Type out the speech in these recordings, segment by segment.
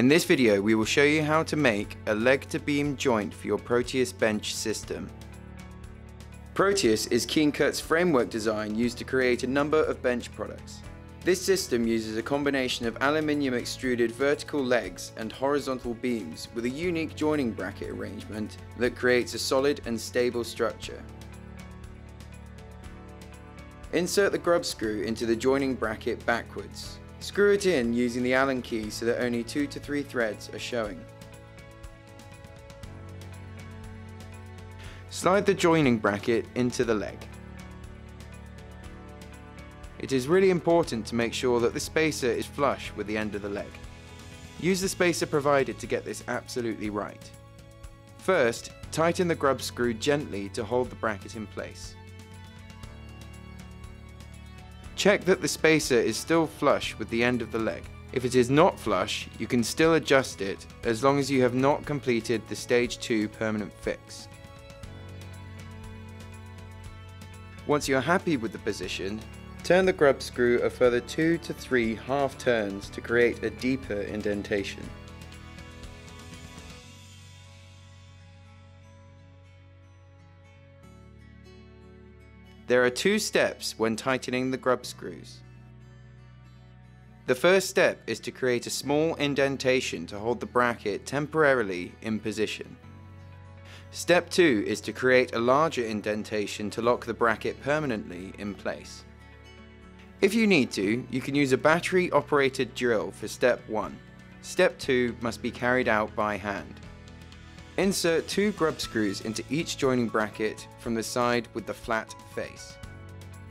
In this video we will show you how to make a leg to beam joint for your Proteus bench system. Proteus is KeenCut's framework design used to create a number of bench products. This system uses a combination of aluminium extruded vertical legs and horizontal beams with a unique joining bracket arrangement that creates a solid and stable structure. Insert the grub screw into the joining bracket backwards. Screw it in using the Allen key so that only 2 to 3 threads are showing. Slide the joining bracket into the leg. It is really important to make sure that the spacer is flush with the end of the leg. Use the spacer provided to get this absolutely right. First, tighten the grub screw gently to hold the bracket in place. Check that the spacer is still flush with the end of the leg. If it is not flush, you can still adjust it as long as you have not completed the stage 2 permanent fix. Once you are happy with the position, turn the grub screw a further 2 to 3 half turns to create a deeper indentation. There are two steps when tightening the grub screws. The first step is to create a small indentation to hold the bracket temporarily in position. Step 2 is to create a larger indentation to lock the bracket permanently in place. If you need to, you can use a battery operated drill for step 1. Step 2 must be carried out by hand. Insert two grub screws into each joining bracket from the side with the flat face.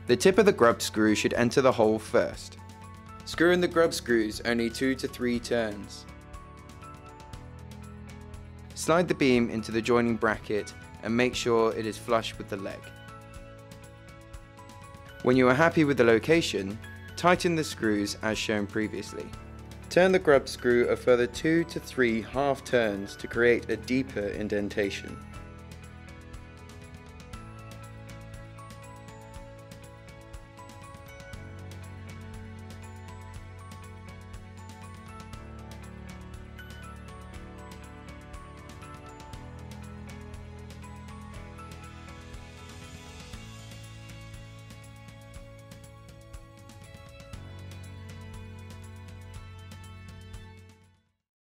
The tip of the grub screw should enter the hole first. Screw in the grub screws only 2 to 3 turns. Slide the beam into the joining bracket and make sure it is flush with the leg. When you are happy with the location, tighten the screws as shown previously. Turn the grub screw a further 2 to 3 half turns to create a deeper indentation.